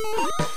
Oh!